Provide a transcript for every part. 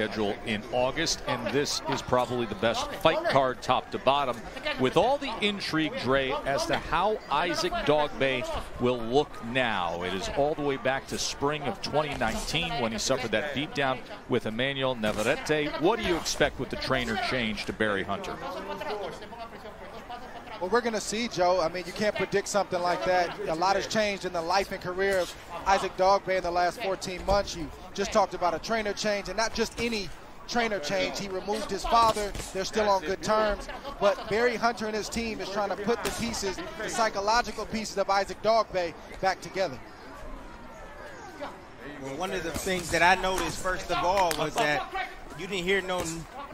schedule in August, and this is probably the best fight card top to bottom, with all the intrigue, Dre, as to how Isaac Dogboe will look now. It is all the way back to spring of 2019 when he suffered that beatdown with Emmanuel Navarrete. What do you expect with the trainer change to Barry Hunter? Well, we're going to see, Joe. I mean, you can't predict something like that. A lot has changed in the life and career of Isaac Dogboe in the last 14 months. You just talked about a trainer change, and not just any trainer change. He removed his father. They're still on good terms. But Barry Hunter and his team is trying to put the pieces, the psychological pieces of Isaac Dogboe back together. Well, one of the things that I noticed, first of all, was that you didn't hear no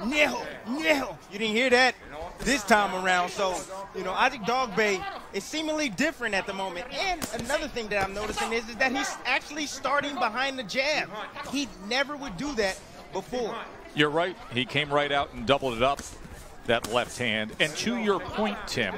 nil, nil. You didn't hear that this time around. So, you know, Isaac Dogboe is seemingly different at the moment. And another thing that I'm noticing is, is that he's actually starting behind the jab. He never would do that before. You're right. He came right out and doubled it up, that left hand. And to your point, Tim,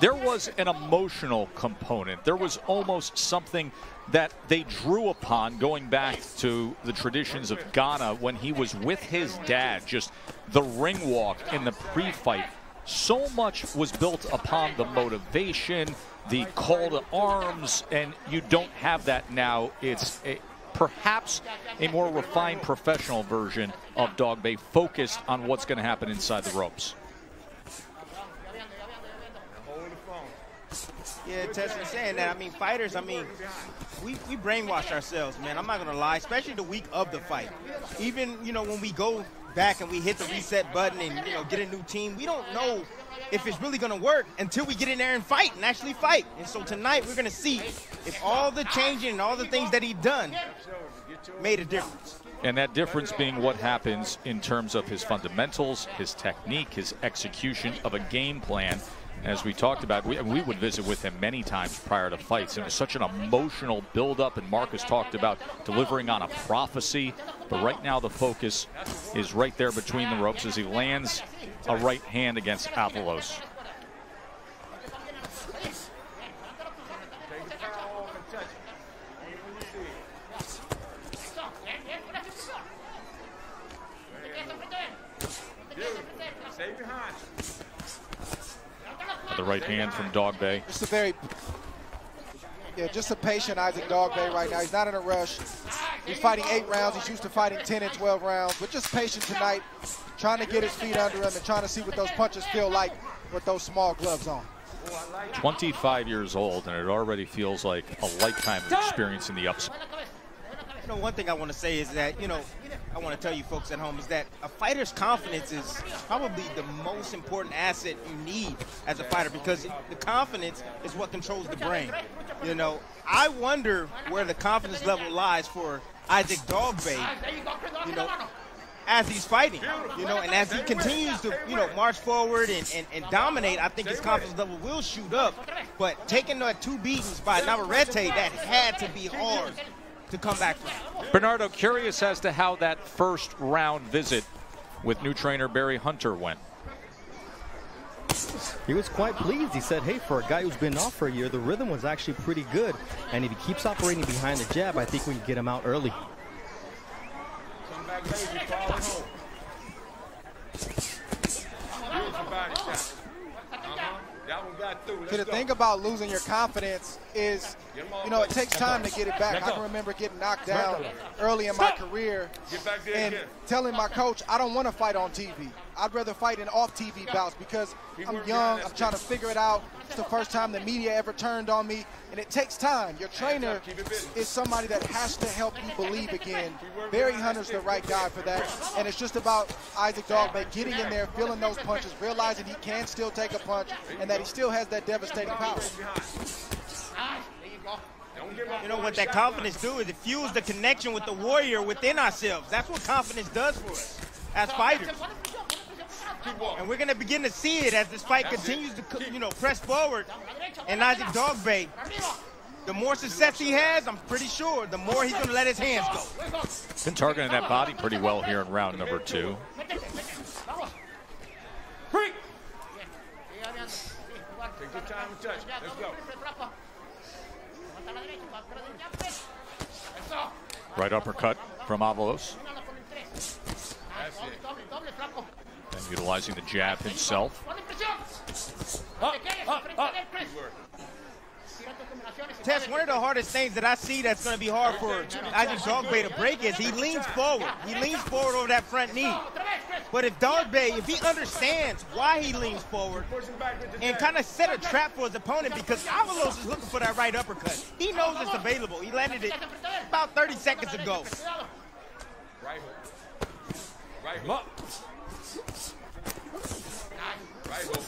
there was an emotional component. There was almost something that they drew upon going back to the traditions of Ghana when he was with his dad, just the ring walk in the pre-fight so much was built upon the motivation, the call to arms, and you don't have that now. It's a, perhaps a more refined professional version of Dogboe focused on what's going to happen inside the ropes. Yeah, Tessa saying that. I mean, fighters, I mean, we, we brainwash ourselves, man. I'm not going to lie, especially the week of the fight. Even, you know, when we go back and we hit the reset button and, you know, get a new team, we don't know if it's really going to work until we get in there and fight and actually fight. And so tonight we're going to see if all the changing and all the things that he done made a difference. And that difference being what happens in terms of his fundamentals, his technique, his execution of a game plan as we talked about, we, we, would visit with him many times prior to fights. It was such an emotional buildup, and Marcus talked about delivering on a prophecy. But right now, the focus is right there between the ropes as he lands a right hand against Avalos. Right hand from Dogboe. Just a very, yeah, just a patient Isaac Dogboe right now. He's not in a rush. He's fighting eight rounds. He's used to fighting 10 and 12 rounds, but just patient tonight, trying to get his feet under him and trying to see what those punches feel like with those small gloves on. 25 years old, and it already feels like a lifetime of experience in the ups. You know, one thing I want to say is that, you know, I want to tell you folks at home is that a fighter's confidence is probably the most important asset you need as a fighter because the confidence is what controls the brain. You know, I wonder where the confidence level lies for Isaac Dogboe, you know, as he's fighting, you know, and as he continues to, you know, march forward and, and, and dominate, I think his confidence level will shoot up. But taking the two beatings by Navarrete, that had to be hard to come back from. Bernardo, curious as to how that first round visit with new trainer Barry Hunter went. He was quite pleased. He said, hey, for a guy who's been off for a year, the rhythm was actually pretty good. And if he keeps operating behind the jab, I think we can get him out early. Come back lazy, the thing about losing your confidence is, you know, it takes time to get it back. I can remember getting knocked down early in my career and telling my coach, I don't want to fight on TV. I'd rather fight in off-TV bouts because I'm young. I'm trying to figure it out. It's the first time the media ever turned on me, and it takes time. Your trainer is somebody that has to help you believe again. Barry Hunter's the right guy for that, and it's just about Isaac Dogboe getting in there, feeling those punches, realizing he can still take a punch, and that he still has that devastating power. You know what that confidence do is it fuels the connection with the warrior within ourselves. That's what confidence does for us as fighters. And we're going to begin to see it as this fight continues to, you know, press forward. And Isaac Dogboe, the more success he has, I'm pretty sure, the more he's going to let his hands go. Been targeting that body pretty well here in round number two. Take your time and touch. Let's go. Right uppercut from Avalos. And utilizing the jab himself. Tess, one of the hardest things that I see that's going to be hard for Isaac Dogboe to break is he leans forward. He leans forward over that front knee. But if Dogboe, if he understands why he leans forward and kind of set a trap for his opponent because Avalos is looking for that right uppercut. He knows it's available. He landed it about 30 seconds ago. Right hook. Right hook. Right hook.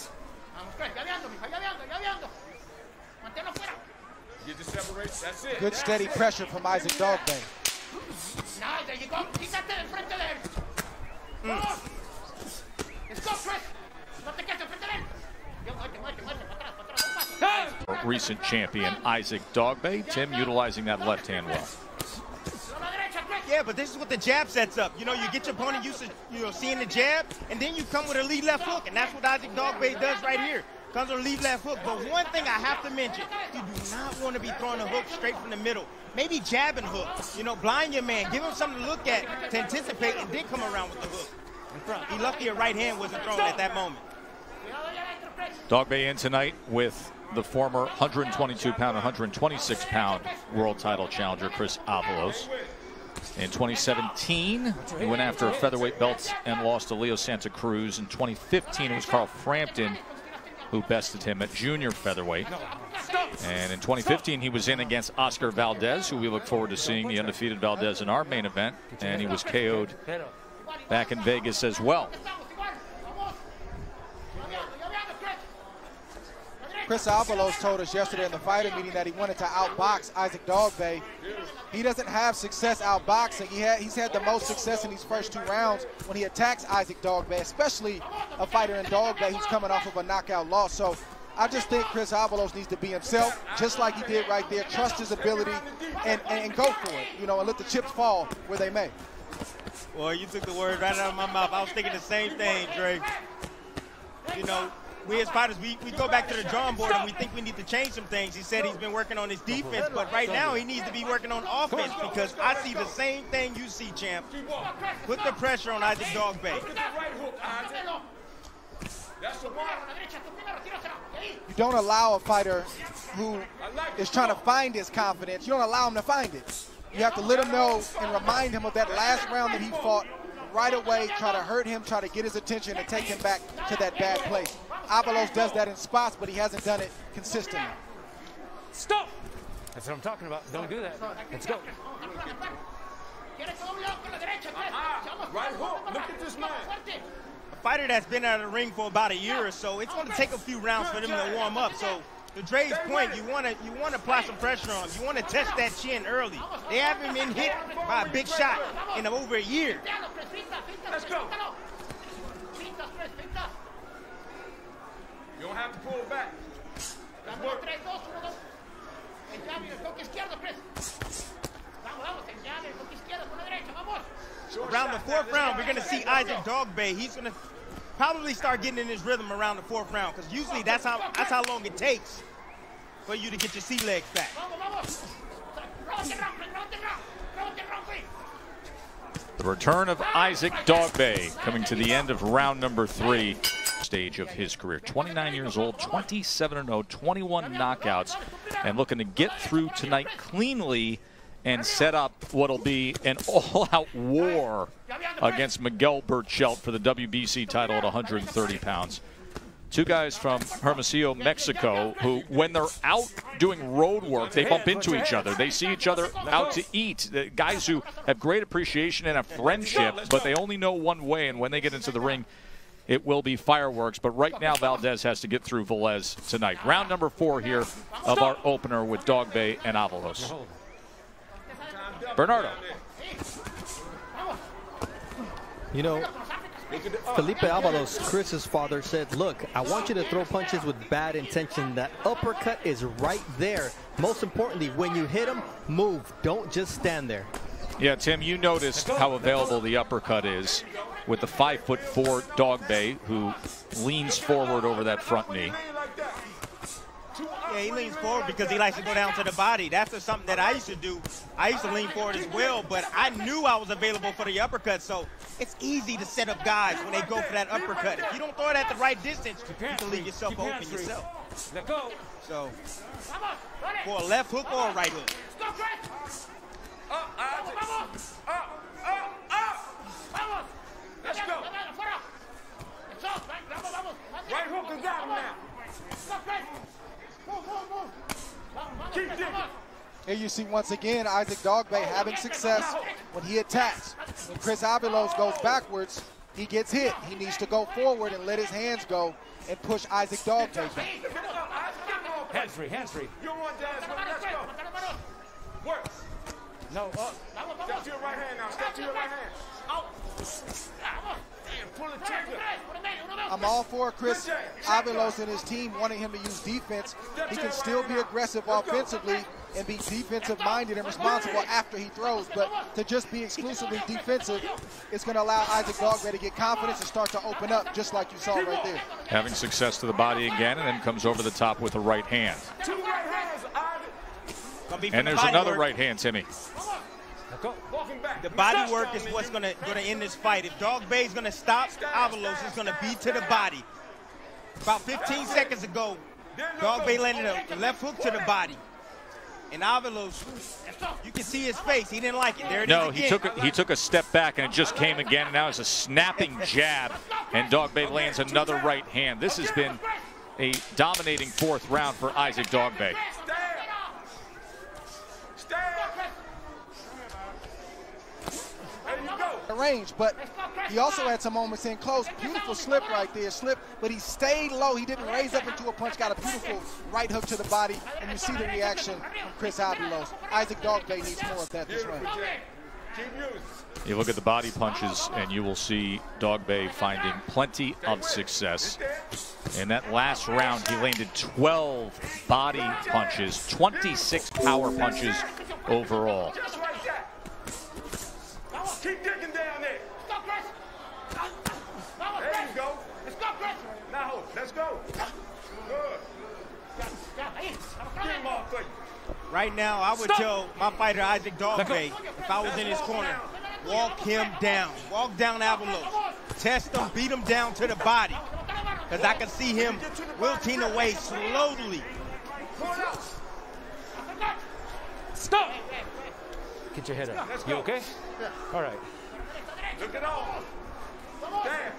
Get the separation. That's it. Good steady pressure from Isaac Dogboe. Mm. Recent champion Isaac Dogboe. Tim utilizing that left hand well. Yeah, but this is what the jab sets up. You know, you get your opponent used to you know seeing the jab, and then you come with a lead left hook, and that's what Isaac Dogboe does right here. Comes a lead left hook. But one thing I have to mention, you do not want to be throwing a hook straight from the middle. Maybe jabbing hook. You know, blind your man. Give him something to look at to anticipate, and then come around with the hook. He lucky your right hand wasn't thrown at that moment. Dogboe in tonight with the former 122 pound, 126 pound world title challenger Chris Avalos. In 2017, he went after a featherweight belt and lost to Leo Santa Cruz. In 2015, it was Carl Frampton who bested him at junior featherweight. And in 2015, he was in against Oscar Valdez, who we look forward to seeing the undefeated Valdez in our main event. And he was KO'd back in Vegas as well. Chris Avalos told us yesterday in the fighter meeting that he wanted to outbox Isaac Dogboe. He doesn't have success outboxing. He had, he's had the most success in these first two rounds when he attacks Isaac Dogboe, especially a fighter in Dogboe who's coming off of a knockout loss. So I just think Chris Avalos needs to be himself, just like he did right there. Trust his ability and, and, and go for it, you know, and let the chips fall where they may. Well, you took the word right out of my mouth. I was thinking the same thing, Dre. You know, we as fighters, we, we go back to the drawing board and we think we need to change some things. He said he's been working on his defense, but right now he needs to be working on offense because I see the same thing you see, champ. Put the pressure on Isaac Dogboe. You don't allow a fighter who is trying to find his confidence, you don't allow him to find it. You have to let him know and remind him of that last round that he fought right away, try to hurt him, try to get his attention and take him back to that bad place. Avalos does that in spots, but he hasn't done it consistently. Stop! That's what I'm talking about. Don't do that. Let's go. Right hook. Look at this man. A fighter that's been out of the ring for about a year or so, it's going to take a few rounds for them to warm up. So to Dre's point, you want to you want to apply some pressure on him. You want to test that chin early. They haven't been hit by a big shot in over a year. Let's go. You don't have to pull back. Let's work. Around the fourth round, we're going to see Isaac Dogboe. He's going to probably start getting in his rhythm around the fourth round because usually that's how that's how long it takes for you to get your sea legs back. The return of Isaac Dogboe coming to the end of round number three stage of his career. 29 years old, 27-0, 21 knockouts, and looking to get through tonight cleanly and set up what'll be an all-out war against Miguel Berchelt for the WBC title at 130 pounds. Two guys from Hermosillo, Mexico, who, when they're out doing road work, they bump into each other. They see each other out to eat. The guys who have great appreciation and a friendship, but they only know one way, and when they get into the ring, it will be fireworks. But right now, Valdez has to get through Velez tonight. Round number four here of our opener with Dogboe and Avalos. Bernardo. You know, Felipe Avalos, Chris's father, said, look, I want you to throw punches with bad intention. That uppercut is right there. Most importantly, when you hit him, move. Don't just stand there. Yeah, Tim, you noticed how available the uppercut is with the five foot four Dogboe who leans forward over that front knee. Yeah, Yeah, he leans forward because he likes to go down to the body. That's just something that I used to do. I used to lean forward as well, but I knew I was available for the uppercut, so it's easy to set up guys when they go for that uppercut. If you don't throw it at the right distance, you can leave yourself open hands yourself. Let go. So, for a left hook or a right hook. Up, Isaac. Up, up, up. Let's go. Right hook and got him now. Keep. Here you see once again Isaac Dogboe having success when he attacks. When Chris Avalos goes backwards, he gets hit. He needs to go forward and let his hands go and push Isaac Dogboe back. Pick him up, Isaac. Get him off. Hands free, hands free. You don't want Let's go. Work. No, up. Step to your right hand now. Step to your right hand. Damn, pull the trigger. I'm all for Chris Avalos and his team wanting him to use defense. He can still be aggressive offensively and be defensive minded and responsible after he throws. But to just be exclusively defensive, it's going to allow Isaac Dogboe to get confidence and start to open up, just like you saw right there. Having success to the body again, and then comes over the top with a right hand. Two right hands, Isaac. Gonna be from And there's body another work. right hand, Timmy. Let go. Walking back. The body work is what's gonna gonna end this fight. If Dogboe is gonna stop, Avalos is gonna be to the body. About 15 seconds ago, Dogboe landed a left hook to the body. And Avalos, you can see his face. He didn't like it. There it is No, again. he took a, he took a step back and it just came again. And now it's a snapping jab, and Dogboe lands another right hand. This has been a dominating fourth round for Isaac Dogboe. Stand. Range, but he also had some moments in close. Beautiful slip right there, slip, but he stayed low. He didn't raise up into a punch, got a beautiful right hook to the body, and you see the reaction from Chris Avalos. Isaac Dogboe needs more of that this round. You look at the body punches, and you will see Dogboe finding plenty of success. In that last round, he landed 12 body punches, 26 power punches overall. Just like that. Keep digging down there. There you go. Now, let's go. Good. Get him off for you. Right now, I would tell my fighter Isaac Dogboe, if I was in his corner, walk him down. Walk down Avalos. Test him, beat him down to the body. Because I can see him wilting away slowly. Pull it out. Stop. Get your head up. You okay? All right. Look it off. Damn.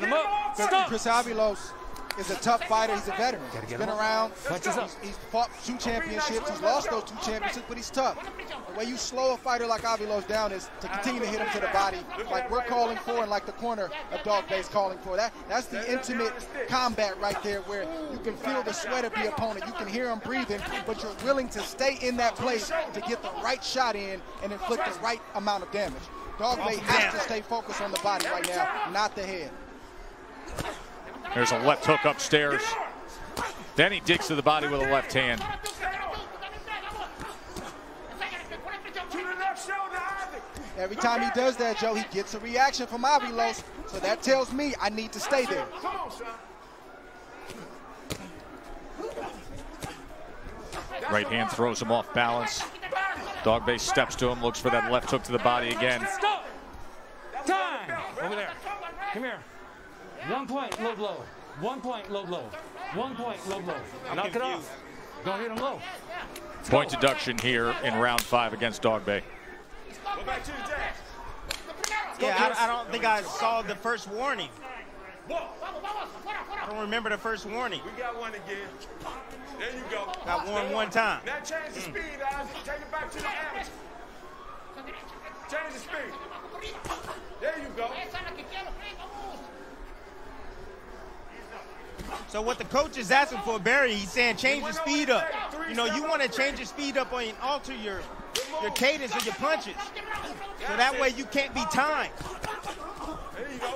Get him up. Stop. Chris Avalos is a tough fighter. He's a veteran. He's been around. He's, he's fought two championships. He's lost those two championships, but he's tough. The way you slow a fighter like Avalos down is to continue to hit him to the body, like we're calling for, and like the corner of Dogboe's calling for. That that's the intimate combat right there, where you can feel the sweat of the opponent. You can hear him breathing, but you're willing to stay in that place to get the right shot in and inflict the right amount of damage. Dogboe has to stay focused on the body right now, not the head. There's a left hook upstairs. Then he digs to the body with a left hand. To the left shoulder, Isaac. Every time he does that, Joe, he gets a reaction from Avalos. So that tells me I need to stay there. Come on, son. Right hand throws him off balance. Dogboe steps to him, looks for that left hook to the body again. Stop. Time. Over there. Come here. One point, low blow. One point, low blow. One point, low blow. Knock it confused. off. Go hit him low. Point deduction here in round five against Dogboe. Go back to the jab. Yeah, I, I don't think I saw the first warning. I don't remember the first warning. We got one again. There you go. Got warned one time. Now change the speed, Isaac. Take it back to the amateur. Change the speed. There you go. So what the coach is asking for, Barry, he's saying change your speed up. You know, you want to change your speed up and alter your your cadence of your punches. So that way you can't be timed. There you go.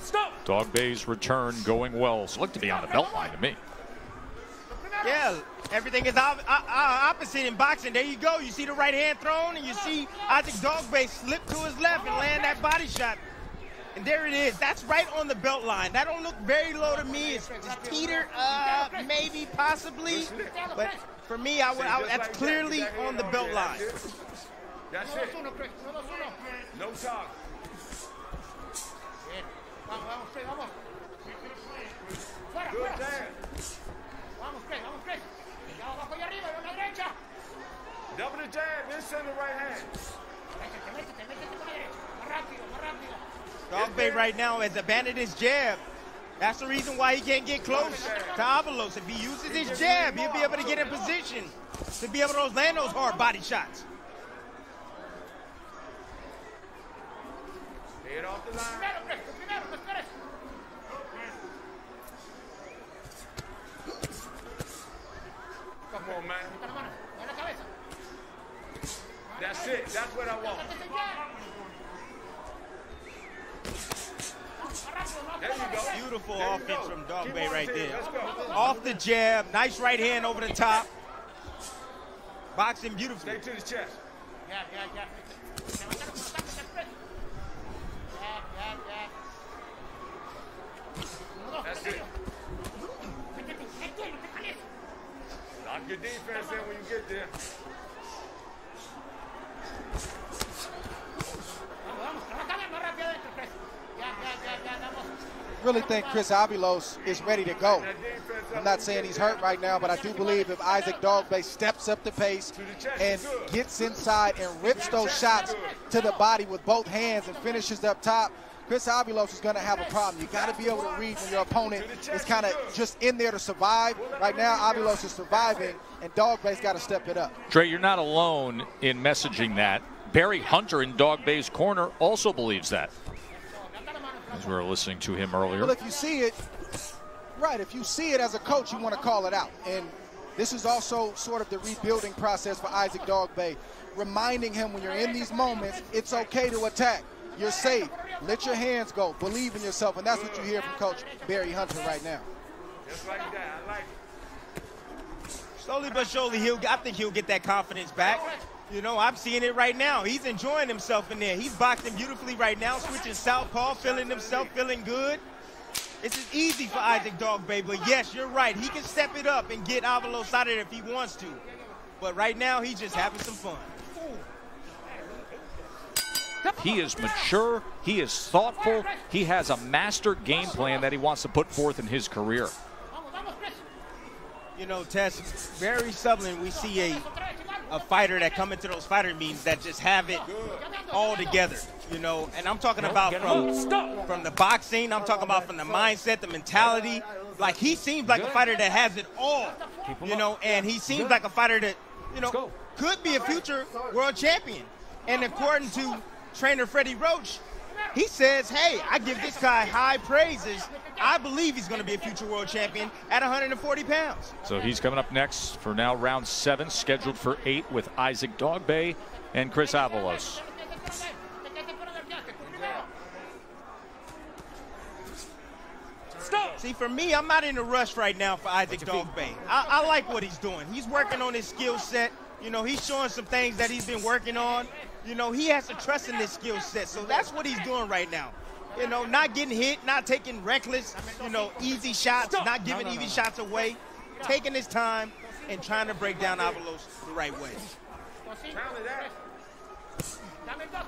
Stop. Dogboe's return going well. So look to be on the belt line to me. Yeah, everything is op- opposite in boxing. There you go. You see the right hand thrown, and you see Isaac Dogboe slip to his left and land that body shot. And there it is. That's right on the belt line. That don't look very low to me. It's just teeter, uh, maybe, possibly. But for me, I would, I would, that's clearly on the belt line. That's it. No talk. Good jab. Double the jab, send the right hand. Dogboe right now has abandoned his jab. That's the reason why he can't get close to Avalos. If he uses his jab, he'll be able to get in position to be able to land those hard body shots. Come on, man. That's it. That's what I want. There you go. Beautiful There you offense go. from on right there. there. Let's go. Off the jab, nice right hand over the top. Boxing beautifully. Stay to the chest. Yeah, yeah, yeah. That's it. Lock your defense in when you get there. Really think Chris Avalos is ready to go. I'm not saying he's hurt right now, but I do believe if Isaac Dogboe steps up the pace and gets inside and rips those shots to the body with both hands and finishes up top, Chris Avalos is going to have a problem. You got to be able to read when your opponent is kind of just in there to survive. Right now, Avalos is surviving, and Dogboe's got to step it up. Dre, you're not alone in messaging that. Barry Hunter in Dogboe's corner also believes that. As we were listening to him earlier. Well, if you see it, right, if you see it as a coach, you want to call it out. And this is also sort of the rebuilding process for Isaac Dogboe, reminding him when you're in these moments, it's okay to attack. You're safe. Let your hands go. Believe in yourself. And that's what you hear from Coach Barry Hunter right now. Just like that. I like it. Slowly but surely, he'll. I think he'll get that confidence back. You know, I'm seeing it right now. He's enjoying himself in there. He's boxing beautifully right now, switching southpaw, feeling himself, feeling good. This is easy for Isaac Dogboe, but yes, you're right. He can step it up and get Avalos out of there if he wants to. But right now, he's just having some fun. He is mature. He is thoughtful. He has a master game plan that he wants to put forth in his career. You know, Tess, very seldom we see a, a fighter that come into those fighter meetings that just have it all together. You know, and I'm talking about from from the boxing. I'm talking about from the mindset, the mentality. Like he seems like a fighter that has it all. You know, and he seems like a fighter that you know could be a future world champion. And according to trainer Freddie Roach, he says, hey, I give this guy high praises. I believe he's going to be a future world champion at 140 pounds. So he's coming up next for now round seven, scheduled for eight with Isaac Dogboe and Chris Avalos. See, for me, I'm not in a rush right now for Isaac Dogboe. I, I like what he's doing. He's working on his skill set. You know, he's showing some things that he's been working on. You know, he has to trust in this skill set. So that's what he's doing right now. You know, not getting hit, not taking reckless, you know, easy shots, not giving easy shots away, taking his time and trying to break down Avalos the right way. Counter that.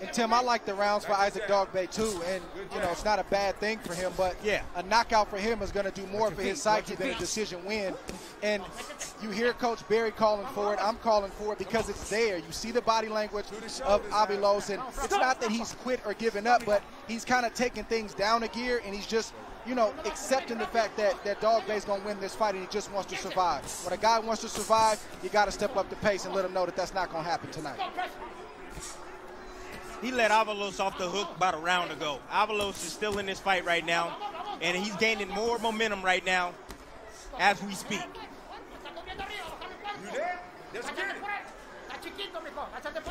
And Tim, I like the rounds for Isaac Dogboe too, and you know it's not a bad thing for him. But Yeah. a knockout for him is going to do more for his psyche than a decision win. And you hear Coach Barry calling for it. I'm calling for it because it's there. You see the body language of Avalos, and it's not that he's quit or given up, but he's kind of taking things down a gear, and he's just you know, accepting the fact that, that Dogboe's going to win this fight and he just wants to survive. When a guy wants to survive, you got to step up the pace and let him know that that's not going to happen tonight. He let Avalos off the hook about a round ago. Avalos is still in this fight right now, and he's gaining more momentum right now as we speak. You there? Let's get it.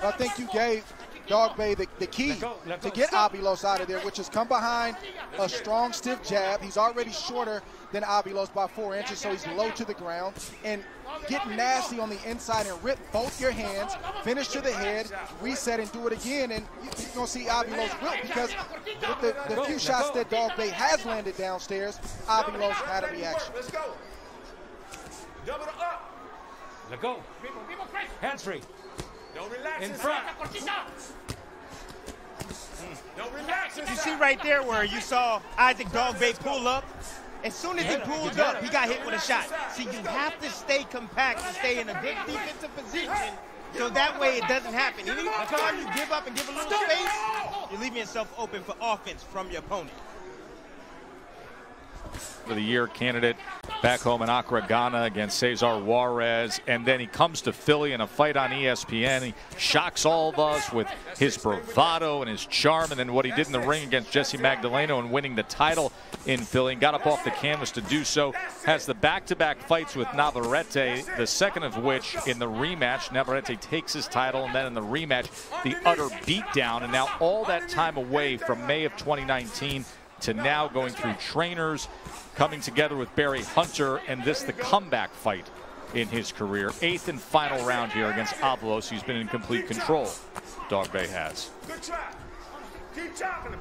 I think you gave Dogboe the, the key to get Avalos out of there, which is come behind a strong, stiff jab. He's already shorter than Avalos by four inches, so he's low to the ground. And get nasty on the inside and rip both your hands, finish to the head, reset and do it again. And you're going to see Avalos wilt because with the, the few shots that Dogboe has landed downstairs, Avalos had a reaction. Let's go. Double it up. Let go. Hands free. Don't relax In front. Don't relax You see right there where you saw Isaac Dogboe pull up? As soon as he pulled up, he got hit with a shot. See, you have to stay compact and stay in a good defensive position so that way it doesn't happen. Any time you give up and give a little space, you're leaving yourself open for offense from your opponent. For the year candidate back home in Accra, Ghana against Cesar Juarez. And then he comes to Philly in a fight on ESPN. He shocks all of us with his bravado and his charm. And then what he did in the ring against Jesse Magdaleno and winning the title in Philly and got up off the canvas to do so. Has the back-to-back fights with Navarrete, the second of which in the rematch, Navarrete takes his title. And then in the rematch, the utter beatdown. And now all that time away from May of 2019 to now going through trainers, coming together with Barry Hunter, and this the comeback fight in his career. Eighth and final round here against Avalos. He's been in complete control. Dogboe has. Good try. Keep chopping him.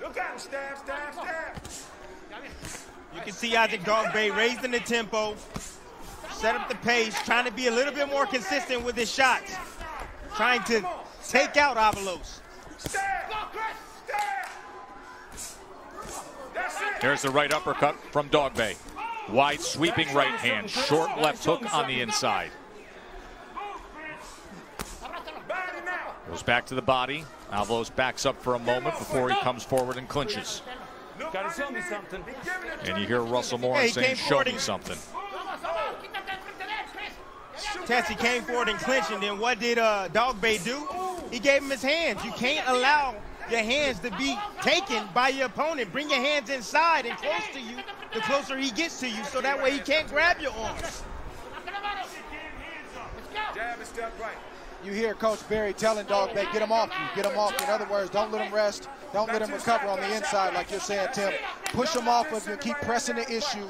Look at him. Stab, stab, stab. You can see Isaac Dogboe raising the tempo, set up the pace, trying to be a little bit more consistent with his shots, trying to take out Avalos. Stab. Stab. That's it. There's the right uppercut from Dogboe. Wide sweeping right hand, short left hook on the inside. Goes back to the body. Avalos backs up for a moment before he comes forward and clinches. Look Gotta right show me here. something. He giving it to And you hear Russell Moore saying, show me something. Tessie came forward and clinched, and then what did uh, Dogboe do? He gave him his hands. You can't allow your hands to be taken by your opponent. Bring your hands inside and close to you, the closer he gets to you, so that way he can't grab your arms. Jab and step right. You hear Coach Barry telling Dogboe, get him off you, get him off you. In other words, don't let him rest. Don't let him recover on the inside like you're saying, Tim. Push him off of you keep pressing the issue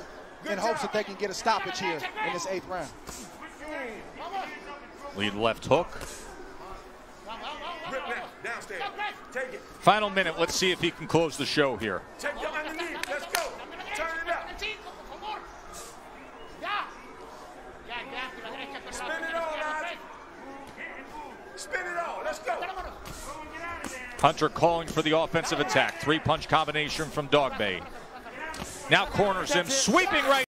in hopes that they can get a stoppage here in this eighth round. Lead left hook. Rip now. Downstairs. Take it. Final minute. Let's see if he can close the show here. Take the underneath. Let's go. Turn it up. Spin it all, Isaac. Spin it all. Let's go. Hunter calling for the offensive attack. Three punch combination from Dogboe. Now corners him, sweeping right.